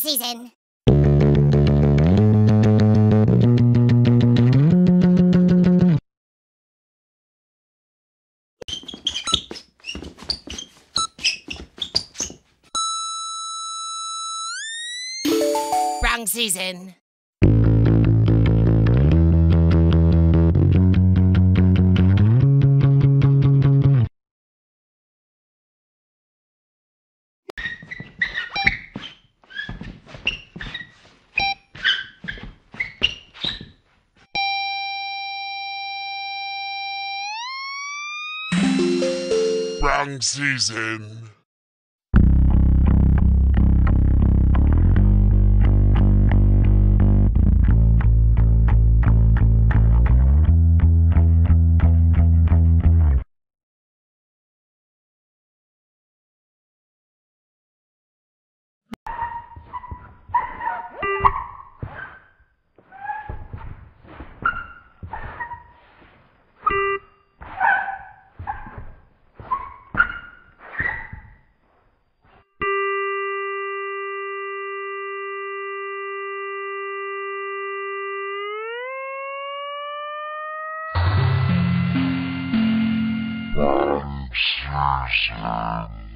season. Wrong season. Wrong season. Wrong